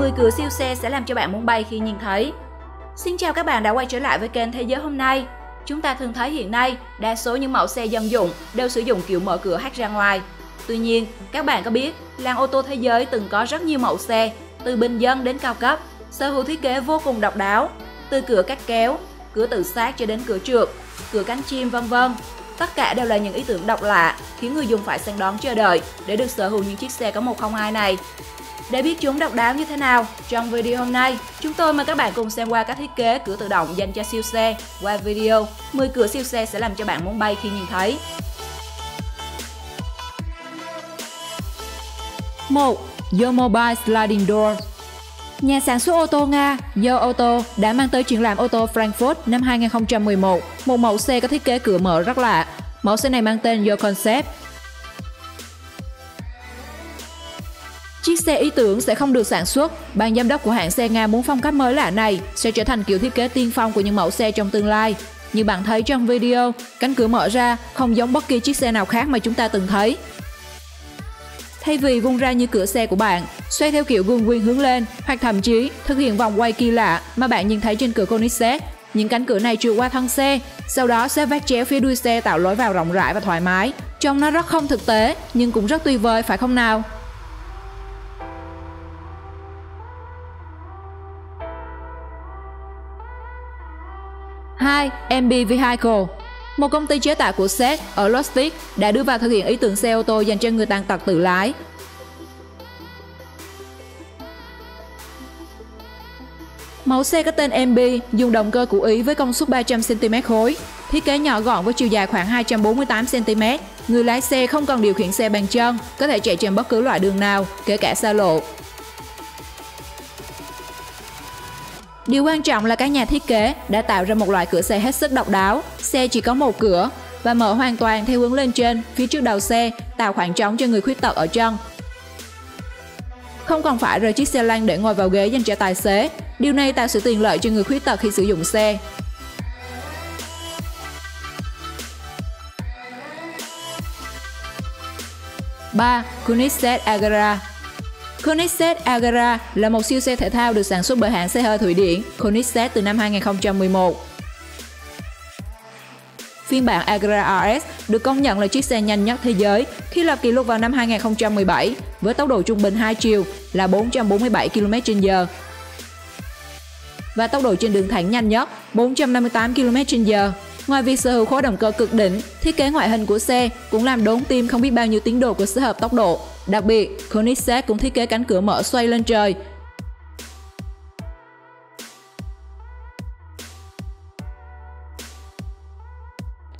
10 cửa siêu xe sẽ làm cho bạn muốn bay khi nhìn thấy. Xin chào các bạn đã quay trở lại với kênh Thế giới hôm nay. Chúng ta thường thấy hiện nay, đa số những mẫu xe dân dụng đều sử dụng kiểu mở cửa hắt ra ngoài. Tuy nhiên, các bạn có biết, làng ô tô thế giới từng có rất nhiều mẫu xe, từ bình dân đến cao cấp, sở hữu thiết kế vô cùng độc đáo, từ cửa cắt kéo, cửa tự sát cho đến cửa trượt, cửa cánh chim vân vân. Tất cả đều là những ý tưởng độc lạ, khiến người dùng phải săn đón chờ đợi để được sở hữu những chiếc xe có 102 này. Để biết chúng độc đáo như thế nào, trong video hôm nay, chúng tôi mời các bạn cùng xem qua các thiết kế cửa tự động dành cho siêu xe qua video 10 cửa siêu xe sẽ làm cho bạn muốn bay khi nhìn thấy. 1. Yo Mobile Sliding Door Nhà sản xuất ô tô Nga Yo Auto đã mang tới triển lãm ô tô Frankfurt năm 2011 một mẫu xe có thiết kế cửa mở rất lạ. Mẫu xe này mang tên Yo Concept Chiếc xe ý tưởng sẽ không được sản xuất. Ban giám đốc của hãng xe Nga muốn phong cách mới lạ này sẽ trở thành kiểu thiết kế tiên phong của những mẫu xe trong tương lai. Như bạn thấy trong video, cánh cửa mở ra không giống bất kỳ chiếc xe nào khác mà chúng ta từng thấy. Thay vì vung ra như cửa xe của bạn, xoay theo kiểu gương quyên hướng lên hoặc thậm chí thực hiện vòng quay kỳ lạ mà bạn nhìn thấy trên cửa Koenigsegg. Những cánh cửa này trượt qua thân xe, sau đó sẽ vác chéo phía đuôi xe tạo lối vào rộng rãi và thoải mái. Trông nó rất không thực tế, nhưng cũng rất tuyệt vời phải không nào? 2. MB Vehicle một công ty chế tạo của Séc ở Lostic đã đưa vào thực hiện ý tưởng xe ô tô dành cho người tàn tật tự lái. Mẫu xe có tên MB dùng động cơ của Ý với công suất 300cm khối, thiết kế nhỏ gọn với chiều dài khoảng 248cm. Người lái xe không cần điều khiển xe bằng chân, có thể chạy trên bất cứ loại đường nào, kể cả xa lộ. Điều quan trọng là các nhà thiết kế đã tạo ra một loại cửa xe hết sức độc đáo. Xe chỉ có một cửa và mở hoàn toàn theo hướng lên trên phía trước đầu xe, tạo khoảng trống cho người khuyết tật ở chân. Không còn phải rời chiếc xe lăn để ngồi vào ghế dành cho tài xế. Điều này tạo sự tiện lợi cho người khuyết tật khi sử dụng xe. ba Koenigsegg Agera Koenigsegg Agera là một siêu xe thể thao được sản xuất bởi hãng xe hơi Thụy Điển Koenigsegg từ năm 2011. Phiên bản Agera RS được công nhận là chiếc xe nhanh nhất thế giới khi lập kỷ lục vào năm 2017 với tốc độ trung bình 2 chiều là 447 km/h và tốc độ trên đường thẳng nhanh nhất 458 km/h. Ngoài việc sở hữu khối động cơ cực đỉnh, thiết kế ngoại hình của xe cũng làm đốn tim không biết bao nhiêu tiến độ của sự hợp tốc độ. Đặc biệt, Koenigsegg cũng thiết kế cánh cửa mở xoay lên trời.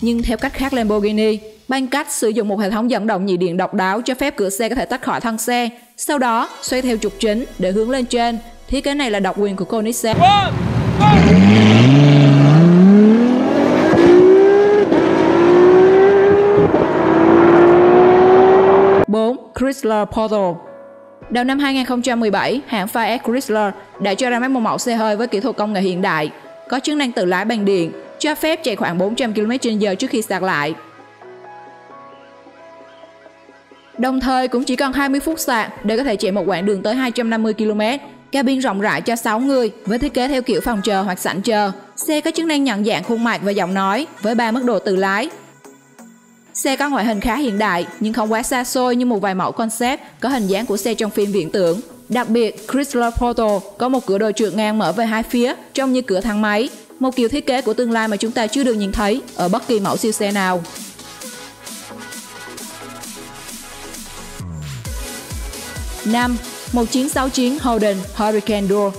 Nhưng theo cách khác Lamborghini, Ban cách sử dụng một hệ thống dẫn động nhị điện độc đáo cho phép cửa xe có thể tách khỏi thân xe, sau đó xoay theo trục chính để hướng lên trên. Thiết kế này là độc quyền của Koenigsegg. 4. Chrysler Portal Đầu năm 2017, hãng Fiat Chrysler đã cho ra mắt một mẫu xe hơi với kỹ thuật công nghệ hiện đại, có chức năng tự lái bằng điện, cho phép chạy khoảng 400 km/h trước khi sạc lại. Đồng thời cũng chỉ cần 20 phút sạc để có thể chạy một quãng đường tới 250 km. Cabin rộng rãi cho 6 người với thiết kế theo kiểu phòng chờ hoặc sảnh chờ. Xe có chức năng nhận dạng khuôn mặt và giọng nói với 3 mức độ tự lái, Xe có ngoại hình khá hiện đại nhưng không quá xa xôi như một vài mẫu concept có hình dáng của xe trong phim viễn tưởng. Đặc biệt, Chrysler Portal có một cửa đồi trượt ngang mở về hai phía, trông như cửa thang máy, một kiểu thiết kế của tương lai mà chúng ta chưa được nhìn thấy ở bất kỳ mẫu siêu xe nào. năm 1969 Holden Hurricane Door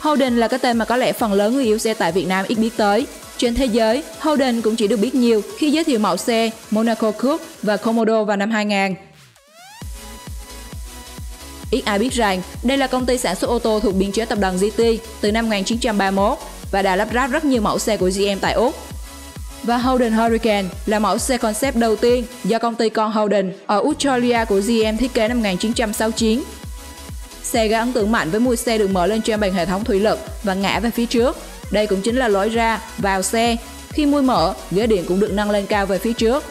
Holden là cái tên mà có lẽ phần lớn người yêu xe tại Việt Nam ít biết tới. Trên thế giới, Holden cũng chỉ được biết nhiều khi giới thiệu mẫu xe Monaco Coupe và Komodo vào năm 2000. Ít ai biết rằng đây là công ty sản xuất ô tô thuộc biên chế tập đoàn GT từ năm 1931 và đã lắp ráp rất nhiều mẫu xe của GM tại Úc. Và Holden Hurricane là mẫu xe concept đầu tiên do công ty con Holden ở Australia của GM thiết kế năm 1969. Xe gây ấn tượng mạnh với mùi xe được mở lên trên bằng hệ thống thủy lực và ngã về phía trước, đây cũng chính là lối ra, vào xe. Khi mui mở, ghế điện cũng được nâng lên cao về phía trước.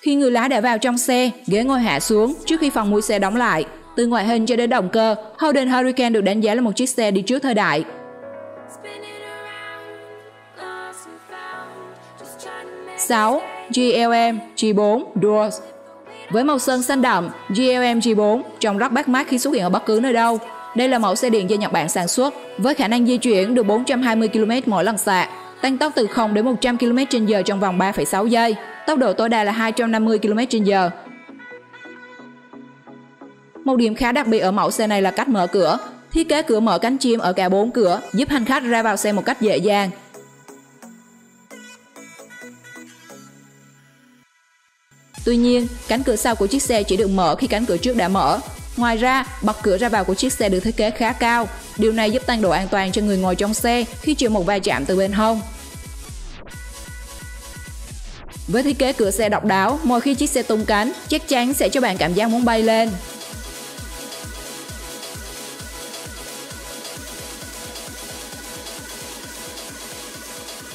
Khi người lái đã vào trong xe, ghế ngồi hạ xuống trước khi phòng mui xe đóng lại. Từ ngoại hình cho đến động cơ, Holden Hurricane được đánh giá là một chiếc xe đi trước thời đại. 6. GLM G4 Doors Với màu sơn xanh đậm, GLM G4 trông rất bắt mắt khi xuất hiện ở bất cứ nơi đâu. Đây là mẫu xe điện do Nhật Bản sản xuất, với khả năng di chuyển được 420 km mỗi lần sạc, tăng tốc từ 0 đến 100 km/h trong vòng 3,6 giây, tốc độ tối đa là 250 km/h. Một điểm khá đặc biệt ở mẫu xe này là cách mở cửa. Thiết kế cửa mở cánh chim ở cả bốn cửa giúp hành khách ra vào xe một cách dễ dàng. Tuy nhiên, cánh cửa sau của chiếc xe chỉ được mở khi cánh cửa trước đã mở. Ngoài ra, bậc cửa ra vào của chiếc xe được thiết kế khá cao. Điều này giúp tăng độ an toàn cho người ngồi trong xe khi chịu một va chạm từ bên hông. Với thiết kế cửa xe độc đáo, mỗi khi chiếc xe tung cánh, chắc chắn sẽ cho bạn cảm giác muốn bay lên.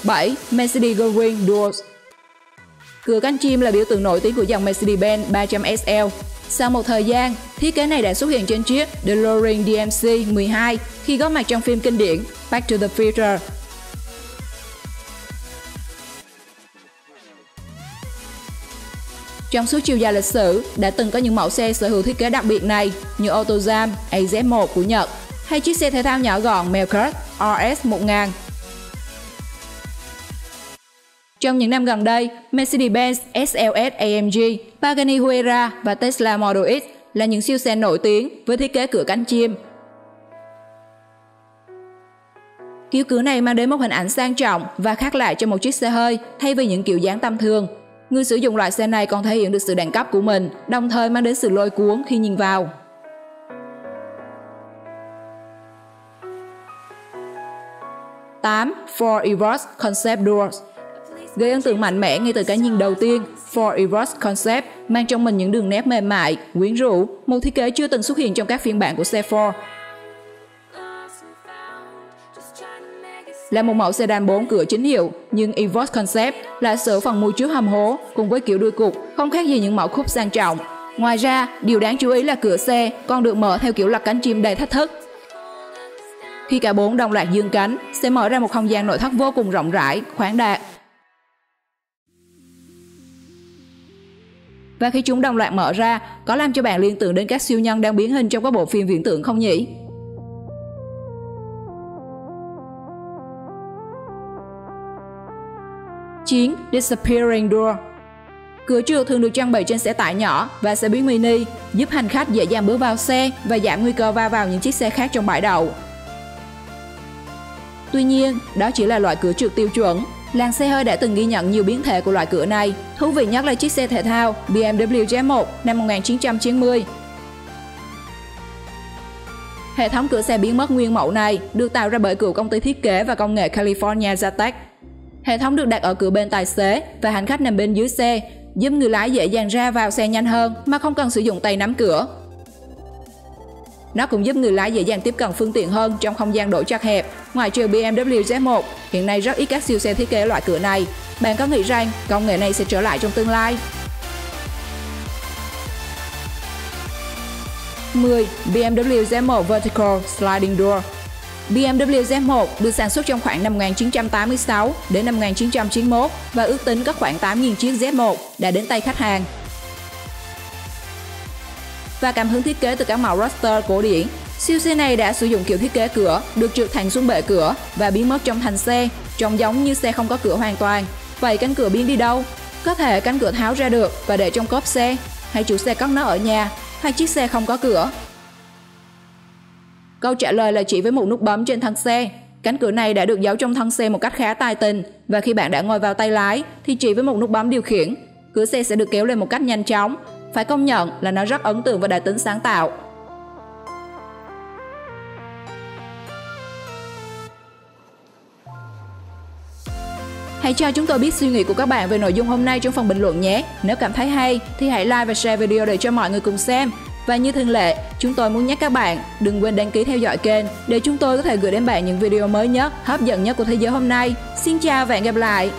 Bảy, mercedes-benz Doors Cửa cánh chim là biểu tượng nổi tiếng của dòng Mercedes-Benz 300SL. Sau một thời gian, thiết kế này đã xuất hiện trên chiếc DeLorean DMC 12 khi góp mặt trong phim kinh điển Back to the Future Trong suốt chiều dài lịch sử, đã từng có những mẫu xe sở hữu thiết kế đặc biệt này như AutoZam AZ1 của Nhật hay chiếc xe thể thao nhỏ gọn Melkert RS1000. Trong những năm gần đây, Mercedes-Benz SLS AMG, Pagani Huayra và Tesla Model X là những siêu xe nổi tiếng với thiết kế cửa cánh chim. Kiểu cửa này mang đến một hình ảnh sang trọng và khác lạ cho một chiếc xe hơi thay vì những kiểu dáng tầm thường. Người sử dụng loại xe này còn thể hiện được sự đẳng cấp của mình, đồng thời mang đến sự lôi cuốn khi nhìn vào. Tám Ford Evoque Concept Doors Gây ấn tượng mạnh mẽ ngay từ cái nhìn đầu tiên, Ford Eros Concept mang trong mình những đường nét mềm mại, quyến rũ, một thiết kế chưa từng xuất hiện trong các phiên bản của xe Ford. Là một mẫu sedan 4 cửa chính hiệu, nhưng Evos Concept lại sở phần mui trước hầm hố cùng với kiểu đuôi cục, không khác gì những mẫu khúc sang trọng. Ngoài ra, điều đáng chú ý là cửa xe còn được mở theo kiểu lật cánh chim đầy thách thức. Khi cả bốn đồng loạt dương cánh, sẽ mở ra một không gian nội thất vô cùng rộng rãi, khoáng đạt. Và khi chúng đồng loạt mở ra, có làm cho bạn liên tưởng đến các siêu nhân đang biến hình trong các bộ phim viễn tưởng không nhỉ? Chiến Disappearing Door Cửa trượt thường được trang bị trên xe tải nhỏ và xe buýt mini, giúp hành khách dễ dàng bước vào xe và giảm nguy cơ va vào những chiếc xe khác trong bãi đậu. Tuy nhiên, đó chỉ là loại cửa trượt tiêu chuẩn. Làng xe hơi đã từng ghi nhận nhiều biến thể của loại cửa này. Thú vị nhất là chiếc xe thể thao BMW Z1 năm 1990. Hệ thống cửa xe biến mất nguyên mẫu này được tạo ra bởi cựu công ty thiết kế và công nghệ California Zatec. Hệ thống được đặt ở cửa bên tài xế và hành khách nằm bên dưới xe, giúp người lái dễ dàng ra vào xe nhanh hơn mà không cần sử dụng tay nắm cửa. Nó cũng giúp người lái dễ dàng tiếp cận phương tiện hơn trong không gian đổ chặt hẹp. Ngoài trừ BMW Z1, hiện nay rất ít các siêu xe thiết kế loại cửa này. Bạn có nghĩ rằng công nghệ này sẽ trở lại trong tương lai? 10. BMW Z1 Vertical Sliding Door BMW Z1 được sản xuất trong khoảng năm 1986 đến năm 1991 và ước tính có khoảng 8.000 chiếc Z1 đã đến tay khách hàng và cảm hứng thiết kế từ các màu roster cổ điển. Siêu xe này đã sử dụng kiểu thiết kế cửa được trượt thẳng xuống bệ cửa và biến mất trong thành xe, trông giống như xe không có cửa hoàn toàn. Vậy cánh cửa biến đi đâu? Có thể cánh cửa tháo ra được và để trong cốp xe, hay chủ xe cất nó ở nhà, hay chiếc xe không có cửa. Câu trả lời là chỉ với một nút bấm trên thân xe. Cánh cửa này đã được giấu trong thân xe một cách khá tài tình và khi bạn đã ngồi vào tay lái thì chỉ với một nút bấm điều khiển, cửa xe sẽ được kéo lên một cách nhanh chóng phải công nhận là nó rất ấn tượng và đầy tính sáng tạo. Hãy cho chúng tôi biết suy nghĩ của các bạn về nội dung hôm nay trong phần bình luận nhé. Nếu cảm thấy hay thì hãy like và share video để cho mọi người cùng xem. Và như thường lệ, chúng tôi muốn nhắc các bạn đừng quên đăng ký theo dõi kênh để chúng tôi có thể gửi đến bạn những video mới nhất, hấp dẫn nhất của thế giới hôm nay. Xin chào và hẹn gặp lại!